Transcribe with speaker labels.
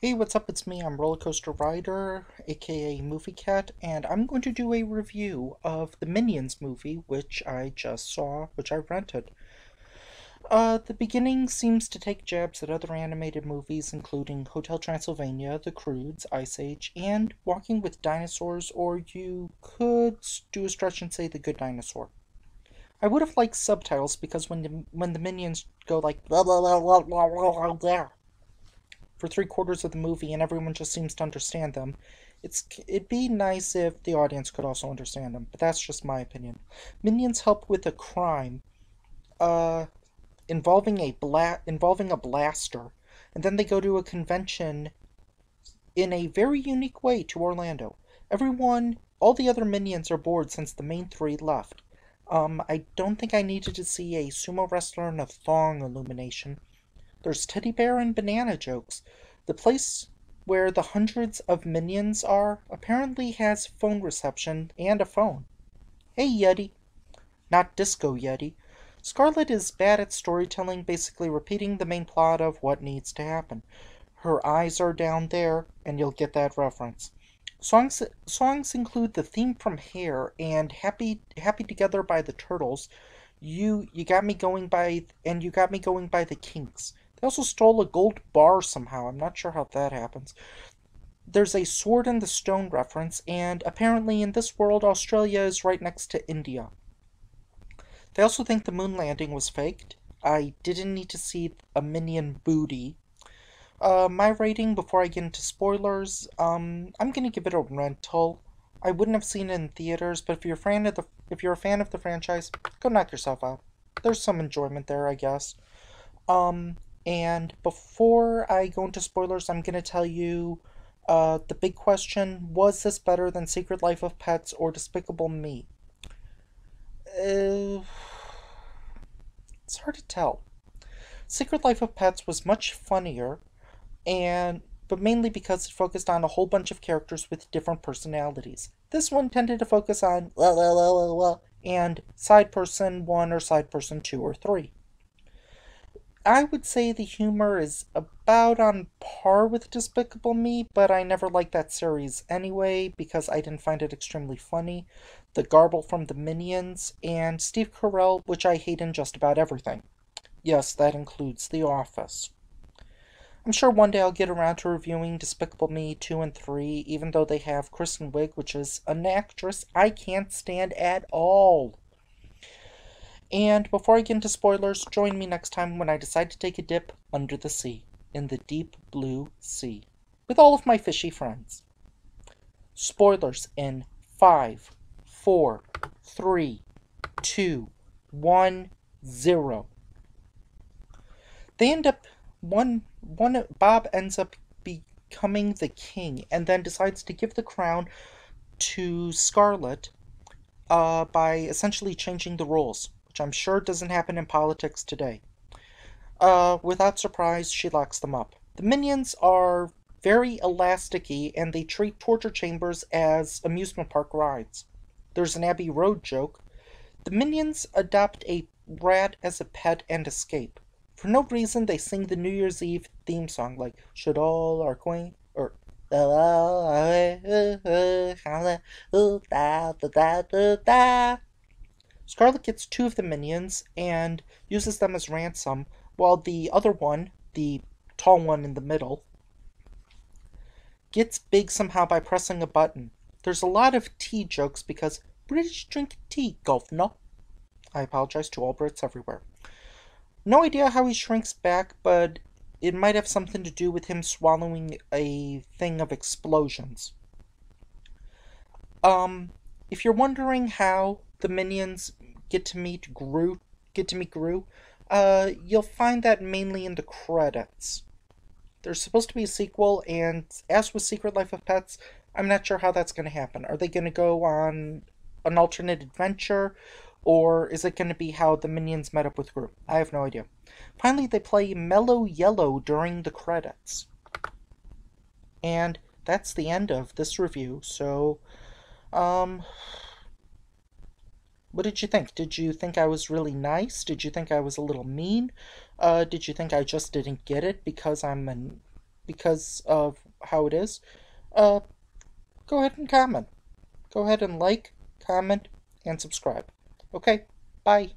Speaker 1: Hey, what's up? It's me. I'm Rollercoaster Rider, aka Movie Cat, and I'm going to do a review of the Minions movie, which I just saw, which I rented. Uh, the beginning seems to take jabs at other animated movies, including Hotel Transylvania, The Croods, Ice Age, and Walking with Dinosaurs, or you could do a stretch and say The Good Dinosaur. I would have liked subtitles because when the when the minions go like blah blah blah blah blah blah blah for three quarters of the movie and everyone just seems to understand them. It's it'd be nice if the audience could also understand them, but that's just my opinion. Minions help with a crime, uh, involving a bla- involving a blaster, and then they go to a convention in a very unique way to Orlando. Everyone, all the other minions are bored since the main three left. Um, I don't think I needed to see a sumo wrestler in a thong illumination. There's teddy bear and banana jokes. The place where the hundreds of minions are apparently has phone reception and a phone. Hey, Yeti. Not Disco Yeti. Scarlet is bad at storytelling, basically repeating the main plot of what needs to happen. Her eyes are down there, and you'll get that reference. Songs songs include the theme from Hair and Happy Happy Together by the Turtles. You you got me going by and you got me going by the Kinks. They also stole a gold bar somehow. I'm not sure how that happens. There's a sword in the stone reference, and apparently in this world, Australia is right next to India. They also think the moon landing was faked. I didn't need to see a minion booty. Uh, my rating before I get into spoilers, um, I'm gonna give it a rental. I wouldn't have seen it in theaters, but if you're a fan of the if you're a fan of the franchise, go knock yourself out. There's some enjoyment there, I guess. Um, and before I go into spoilers, I'm going to tell you uh, the big question was this better than Secret Life of Pets or Despicable Me? Uh, it's hard to tell. Secret Life of Pets was much funnier, and but mainly because it focused on a whole bunch of characters with different personalities. This one tended to focus on la la la la la and side person one or side person two or three. I would say the humor is about on par with Despicable Me, but I never liked that series anyway because I didn't find it extremely funny. The garble from the Minions, and Steve Carell, which I hate in just about everything. Yes, that includes The Office. I'm sure one day I'll get around to reviewing Despicable Me 2 and 3, even though they have Kristen Wiig, which is an actress I can't stand at all. And before I get into spoilers, join me next time when I decide to take a dip under the sea, in the deep blue sea, with all of my fishy friends. Spoilers in five, four, three, two, one, zero. They end up one one Bob ends up becoming the king and then decides to give the crown to Scarlet uh, by essentially changing the rules which I'm sure doesn't happen in politics today. Uh, without surprise, she locks them up. The minions are very elasticy and they treat torture chambers as amusement park rides. There's an Abbey Road joke. The minions adopt a rat as a pet and escape. For no reason, they sing the New Year's Eve theme song like "Should all our queen" or Scarlet gets two of the minions and uses them as ransom, while the other one, the tall one in the middle, gets big somehow by pressing a button. There's a lot of tea jokes because British drink tea, governor. I apologize to all Brits everywhere. No idea how he shrinks back, but it might have something to do with him swallowing a thing of explosions. Um, if you're wondering how the minions get to meet Gru, get to meet Gru, uh, you'll find that mainly in the credits. There's supposed to be a sequel, and as with Secret Life of Pets, I'm not sure how that's going to happen. Are they going to go on an alternate adventure, or is it going to be how the minions met up with Gru? I have no idea. Finally, they play Mellow Yellow during the credits. And that's the end of this review, so, um, what did you think? Did you think I was really nice? Did you think I was a little mean? Uh, did you think I just didn't get it because I'm an because of how it is? Uh, go ahead and comment. Go ahead and like, comment, and subscribe. Okay, bye.